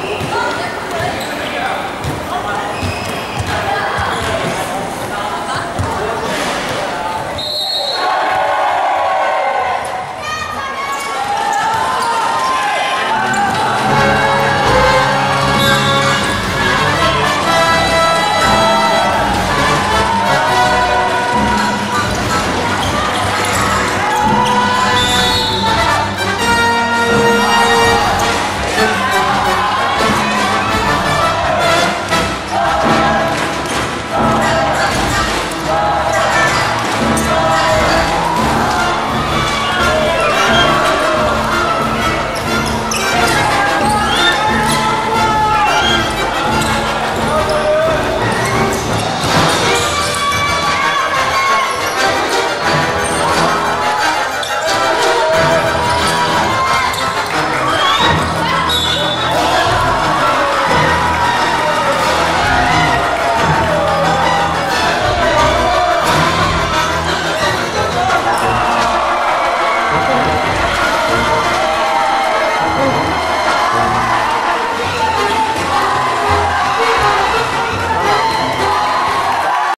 Oh!